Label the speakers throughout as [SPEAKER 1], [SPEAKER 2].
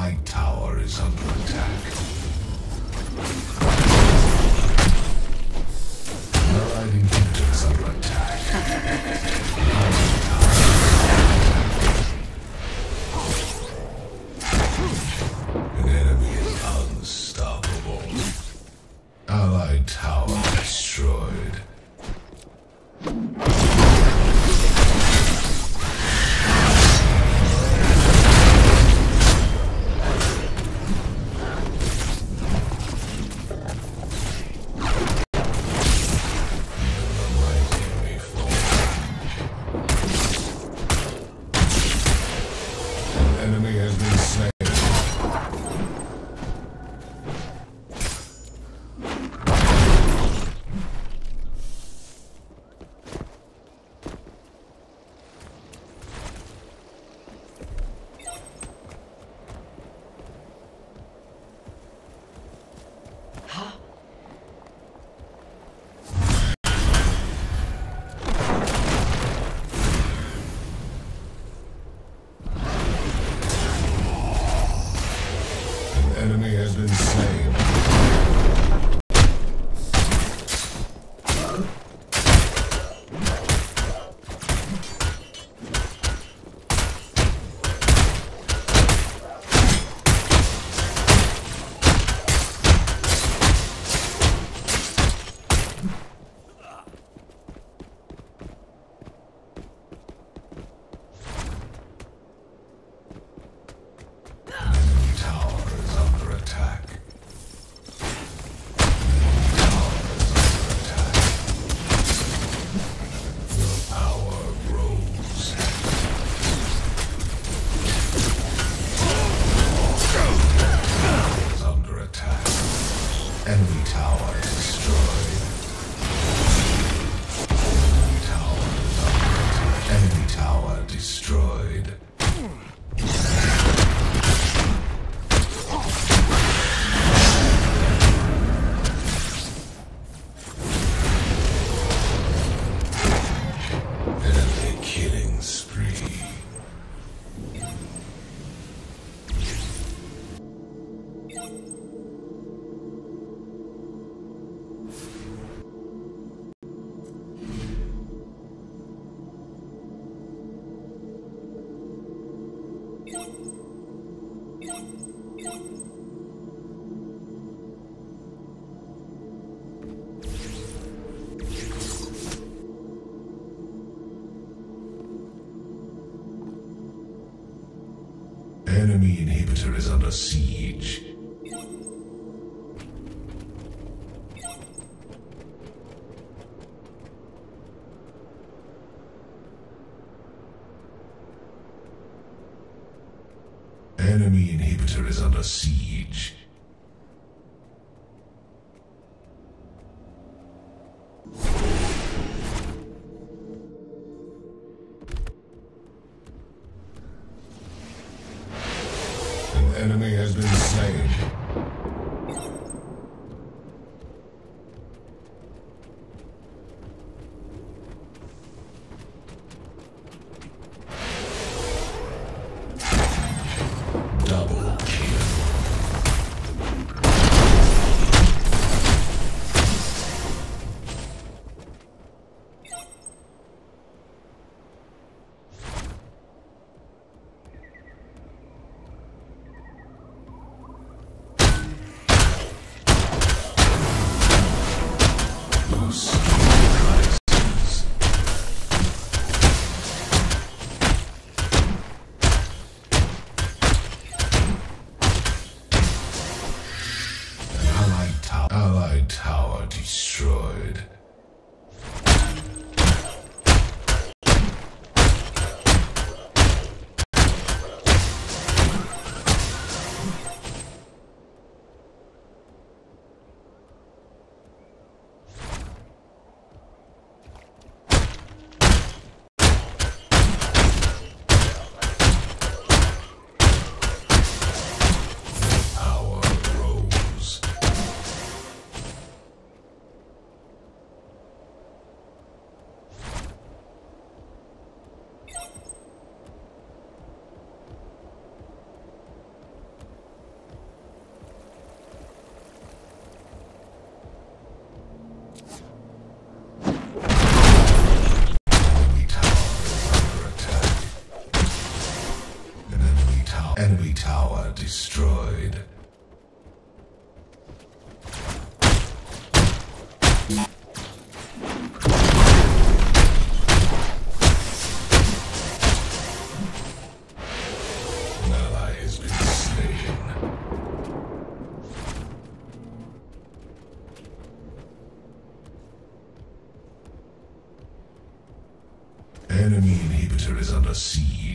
[SPEAKER 1] My tower is under attack. the siege. Enemy inhibitor is under siege. tower destroyed. destroyed. Enemy inhibitor is under siege.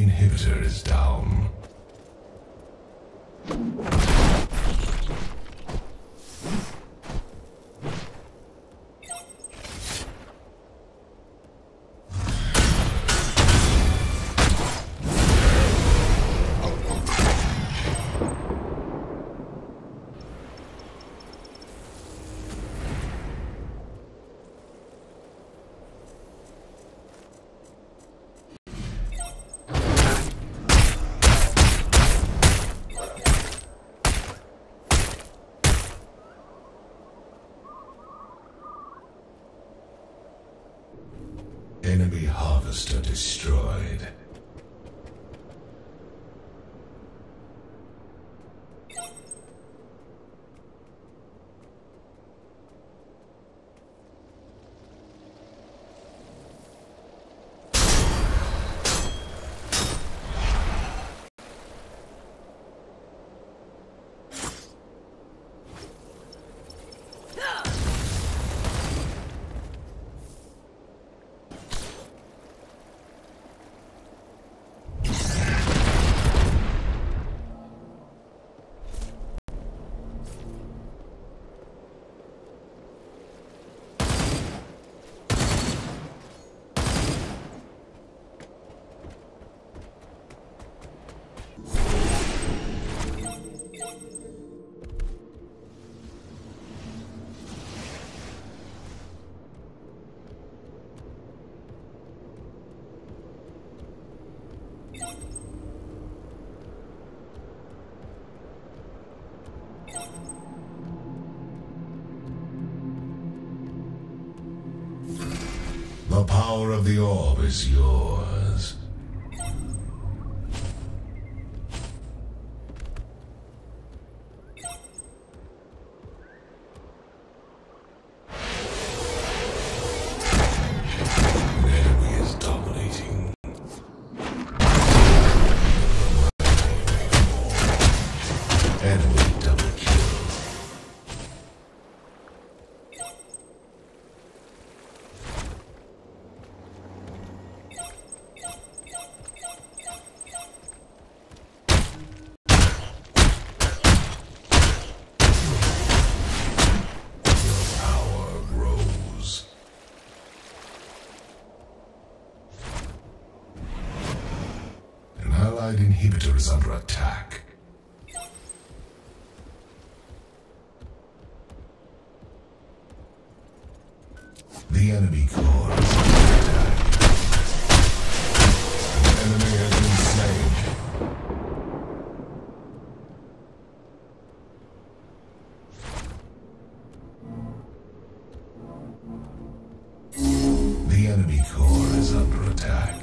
[SPEAKER 1] inhibitor is down. Enemy harvester destroyed. The power of the orb is yours. Inhibitor is under attack. The enemy core is under attack. An enemy has been slain. The enemy core is under attack.